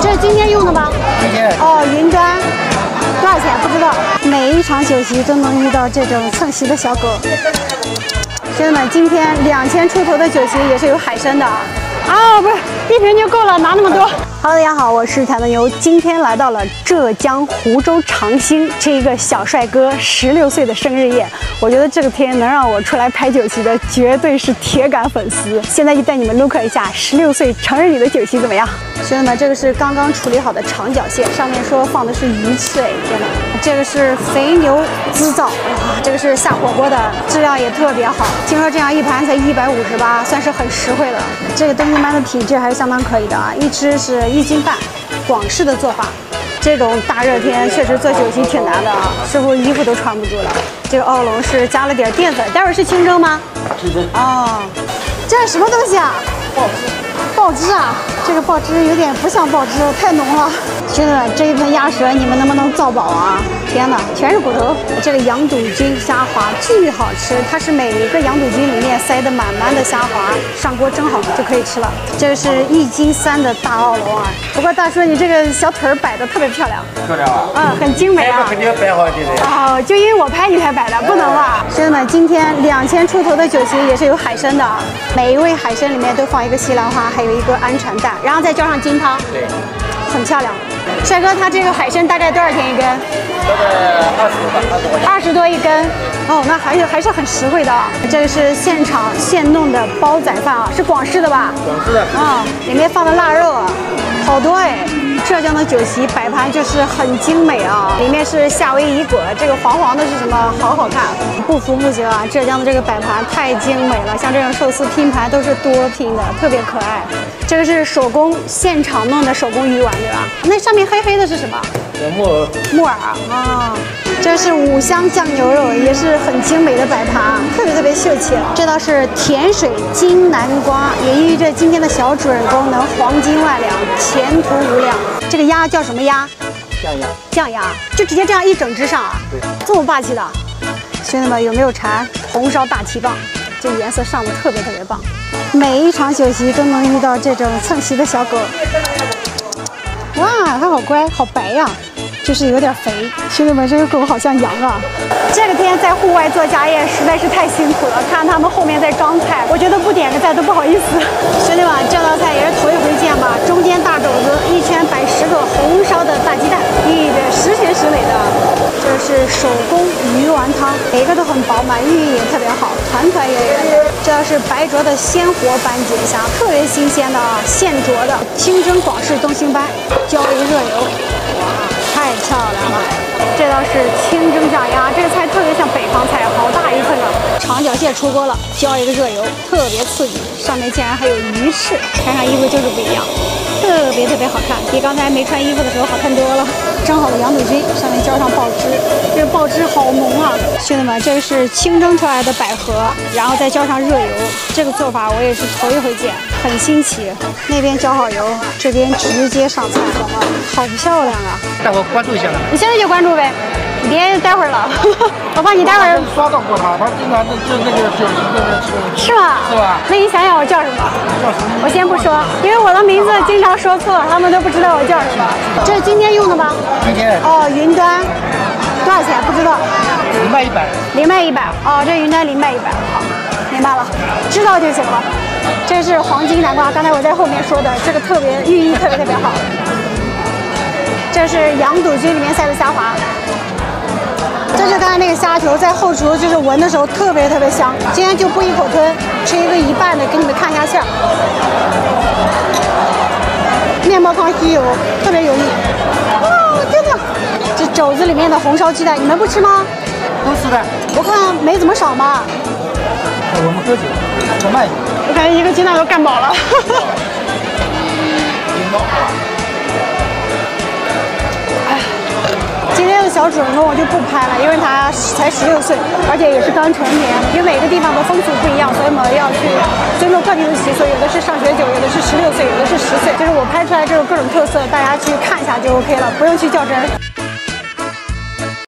这是今天用的吗？今天哦，云端，多少钱？不知道。每一场酒席都能遇到这种蹭席的小狗。兄弟们，今天两千出头的酒席也是有海参的啊！啊，不是，一瓶就够了，拿那么多。Hello，大家好，我是台湾牛，今天来到了浙江湖州长兴，这一个小帅哥十六岁的生日宴。我觉得这个天能让我出来拍酒席的，绝对是铁杆粉丝。现在就带你们 look 一下十六岁成人礼的酒席怎么样？兄弟们，这个是刚刚处理好的长脚蟹，上面说放的是鱼翅，哎，天哪！这个是肥牛滋造，哇，这个是下火锅的，质量也特别好。听说这样一盘才一百五十八，算是很实惠了。这个灯芯斑的品质还是相当可以的啊，一只是一斤半，广式的做法。这种大热天确实做酒席挺难的啊，师傅衣服都穿不住了。这个奥龙是加了点淀粉，待会儿是清蒸吗？清蒸。哦，这是什么东西啊？爆汁。爆汁啊！这个爆汁有点不像爆汁，太浓了。兄弟们，这一盆鸭舌你们能不能造饱啊？天哪，全是骨头。这个羊肚菌虾滑巨好吃，它是每一个羊肚菌里面塞的满满的虾滑，上锅蒸好就可以吃了。这个是一斤三的大澳龙啊。不过大叔，你这个小腿儿摆的特别漂亮。漂亮啊！嗯，很精美啊。肯定摆好的。哦，就因为我拍你才摆的，不能吧？兄弟们，今天两千出头的酒席也是有海参的，每一位海参里面都放一个西兰花，还有一个鹌鹑蛋，然后再浇上金汤。对。很漂亮，帅哥，他这个海参大概多少钱一根？大概二十多，二十多一根。哦，那还是还是很实惠的。这个是现场现弄的煲仔饭啊，是广式的吧？广式的。啊，里面放的腊肉啊，好多哎。浙江的酒席摆盘就是很精美啊，里面是夏威夷果，这个黄黄的是什么？好好看，不服不行啊！浙江的这个摆盘太精美了，像这种寿司拼盘都是多拼的，特别可爱。这个是手工现场弄的手工鱼丸，对吧？那上面黑黑的是什么？木耳。木耳啊。这是五香酱牛肉，也是很精美的摆盘，特别特别秀气。这道是甜水金南瓜，也寓意着今天的小主人公能黄金万两，前途无量。这个鸭叫什么鸭？酱鸭。酱鸭，就直接这样一整只上啊？对。这么霸气的，兄弟们有没有馋？红烧大蹄膀，这颜色上的特别特别棒。每一场酒席都能遇到这种蹭席的小狗。哇，它好乖，好白呀。就是有点肥，兄弟们，这个狗好像羊啊！这个天在户外做家宴实在是太辛苦了，看他们后面在装菜，我觉得不点个菜都不好意思。兄弟们，这道菜也是头一回见吧？中间大肘子，一圈摆十个红烧的大鸡蛋，咦，这十全十美的。这是手工鱼丸汤，每个都很饱满，寓意也特别好，团团圆圆。这道是白灼的鲜活斑节虾，特别新鲜的啊，现灼的，清蒸广式东星斑，浇一热油，哇！太漂亮了，这道是清蒸炸鸭，这个菜特别像北方菜，长脚蟹出锅了，浇一个热油，特别刺激，上面竟然还有鱼翅，穿上衣服就是不一样。特别特别好看，比刚才没穿衣服的时候好看多了。蒸好的羊肚菌，上面浇上爆汁，汁好浓啊！兄弟们，这个是清蒸出来的百合，然后再浇上热油，这个做法我也是头一回见，很新奇。那边浇好油，这边直接上菜，好漂亮啊！待会关注一下你现在就关注呗。别待会儿了，我怕你待会儿。刷到过他，他经常就就那个酒席那边吃。是吗？是吧？那你想想我叫什么？叫什么？我先不说，因为我的名字经常说错，他们都不知道我叫什么。这是今天用的吗？今天。哦，云端，多少钱？不知道。零卖一百。零卖一百。哦，这云南零卖一百。好，明白了，知道就行了。这是黄金南瓜，刚才我在后面说的，这个特别寓意特别特别好。这是羊肚菌里面塞的虾滑。这是刚才那个虾球，在后厨就是闻的时候特别特别香。今天就不一口吞，吃一个一半的，给你们看一下馅儿。面包糠吸油，特别油腻。哇，天哪！这肘子里面的红烧鸡蛋，你们不吃吗？都吃的。我看没怎么少嘛。我们喝酒，我慢一点。我感觉一个鸡蛋都干饱了。小主人公我就不拍了，因为他才十六岁，而且也是刚成年。因为每个地方的风俗不一样，所以我们要去尊重各地的习俗。有的是上学酒，有的是十六岁，有的是十岁。就是我拍出来这种各种特色，大家去看一下就 OK 了，不用去较真。